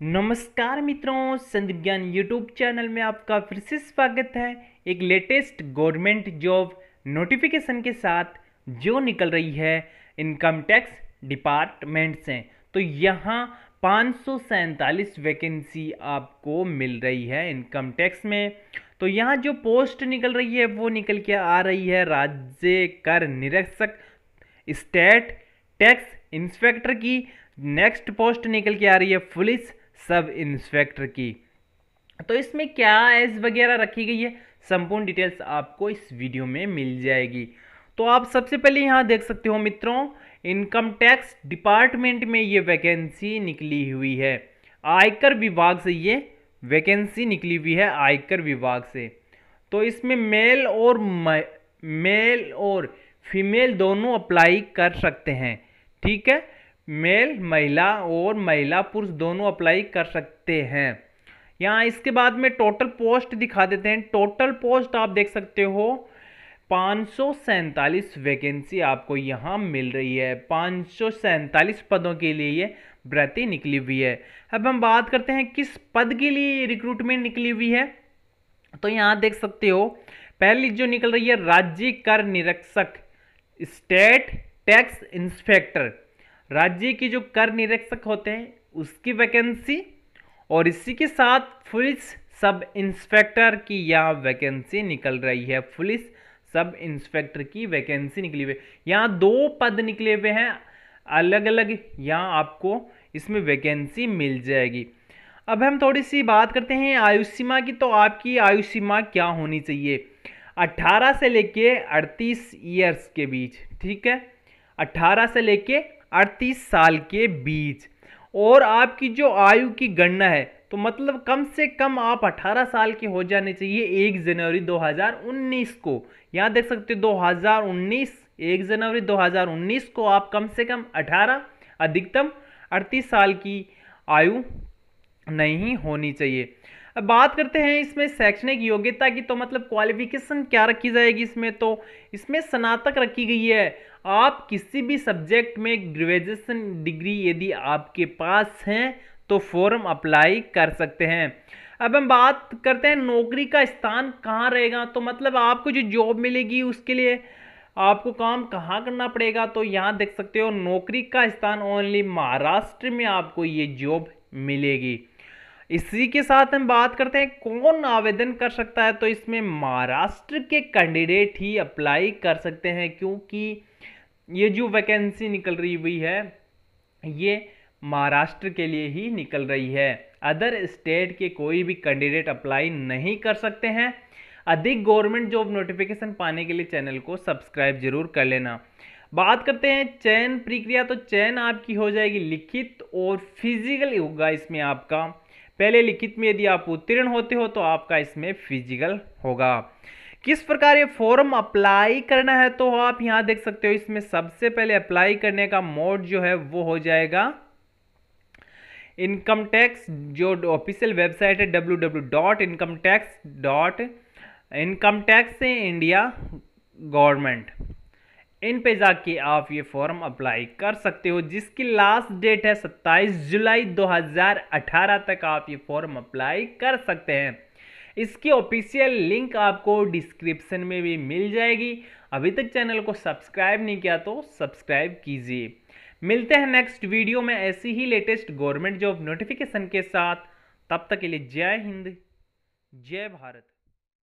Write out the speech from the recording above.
नमस्कार मित्रों, संदीप ज्ञान यूट्यूब चैनल में आपका फिर से स्वागत है। एक लेटेस्ट गवर्नमेंट जॉब नोटिफिकेशन के साथ जो निकल रही है इनकम टैक्स डिपार्टमेंट से। तो यहाँ पाँच वैकेंसी आपको मिल रही है इनकम टैक्स में। तो यहाँ जो पोस्ट निकल रही है, वो निकल के आ रही है राज्य कर निरीक्षक स्टेट टैक्स इंस्पेक्टर की। नेक्स्ट पोस्ट निकल के आ रही है पुलिस सब इंस्पेक्टर की। तो इसमें क्या एज वगैरह रखी गई है, संपूर्ण डिटेल्स आपको इस वीडियो में मिल जाएगी। तो आप सबसे पहले यहाँ देख सकते हो मित्रों, इनकम टैक्स डिपार्टमेंट में ये वैकेंसी निकली हुई है। आयकर विभाग से ये वैकेंसी निकली हुई है, आयकर विभाग से। तो इसमें मेल और मेल और फीमेल दोनों अप्लाई कर सकते हैं, ठीक है? मेल, महिला और महिला पुरुष दोनों अप्लाई कर सकते हैं। यहाँ इसके बाद में टोटल पोस्ट दिखा देते हैं। टोटल पोस्ट आप देख सकते हो, पाँच वैकेंसी आपको यहाँ मिल रही है। पाँच पदों के लिए ये भर्ती निकली हुई है। अब हम बात करते हैं किस पद के लिए रिक्रूटमेंट निकली हुई है। तो यहाँ देख सकते हो, पहली जो निकल रही है, राज्य कर निरीक्षक स्टेट टैक्स इंस्पेक्टर राज्य की जो कर निरीक्षक होते हैं, उसकी वैकेंसी और इसी के साथ पुलिस सब इंस्पेक्टर की यह वैकेंसी निकल रही है। पुलिस सब इंस्पेक्टर की वैकेंसी निकली हुई यहाँ दो पद निकले हुए हैं अलग अलग यहाँ आपको इसमें वैकेंसी मिल जाएगी। अब हम थोड़ी सी बात करते हैं आयु सीमा की तो आपकी आयु सीमा क्या होनी चाहिए? 18 से लेके 38 ईयर्स के बीच, ठीक है? 18 से लेके अड़तीस साल के बीच। और आपकी जो आयु की गणना है तो मतलब कम से कम आप 18 साल के हो जाने चाहिए एक जनवरी 2019 को। यहाँ देख सकते हो 2019 एक जनवरी 2019 को आप कम से कम 18 अधिकतम 38 साल की आयु नहीं होनी चाहिए। अब बात करते हैं इसमें शैक्षणिक योग्यता की तो मतलब क्वालिफिकेशन क्या रखी जाएगी इसमें? तो इसमें स्नातक रखी गई है। आप किसी भी सब्जेक्ट में ग्रेजुएशन डिग्री यदि आपके पास हैं तो फॉर्म अप्लाई कर सकते हैं। अब हम बात करते हैं नौकरी का स्थान कहाँ रहेगा? तो मतलब आपको जो जॉब मिलेगी उसके लिए आपको काम कहाँ करना पड़ेगा? तो यहाँ देख सकते हो, नौकरी का स्थान ओनली महाराष्ट्र में आपको ये जॉब मिलेगी। इसी के साथ हम बात करते हैं, कौन आवेदन कर सकता है? तो इसमें महाराष्ट्र के कैंडिडेट ही अप्लाई कर सकते हैं, क्योंकि ये जो वैकेंसी निकल रही हुई है, ये महाराष्ट्र के लिए ही निकल रही है। अदर स्टेट के कोई भी कैंडिडेट अप्लाई नहीं कर सकते हैं। अधिक गवर्नमेंट जॉब नोटिफिकेशन पाने के लिए चैनल को सब्सक्राइब ज़रूर कर लेना। बात करते हैं चयन प्रक्रिया तो चयन आपकी हो जाएगी लिखित और फ़िज़िकल होगा इसमें आपका। पहले लिखित में यदि आप उत्तीर्ण होते हो तो आपका इसमें फ़िज़िकल होगा। किस प्रकार ये फॉर्म अप्लाई करना है तो आप यहाँ देख सकते हो, इसमें सबसे पहले अप्लाई करने का मोड जो है, वो हो जाएगा। इनकम टैक्स जो ऑफिशियल वेबसाइट है W W dot income tax dot income tax India government in पे जाके आप ये फॉर्म अप्लाई कर सकते हो, जिसकी लास्ट डेट है 27 जुलाई 2018 तक आप ये फॉर्म अप्लाई कर सकते हैं। इसकी ऑफिशियल लिंक आपको डिस्क्रिप्शन में भी मिल जाएगी। अभी तक चैनल को सब्सक्राइब नहीं किया तो सब्सक्राइब कीजिए। मिलते हैं नेक्स्ट वीडियो में ऐसी ही लेटेस्ट गवर्नमेंट जॉब नोटिफिकेशन के साथ। तब तक के लिए जय हिंद, जय भारत।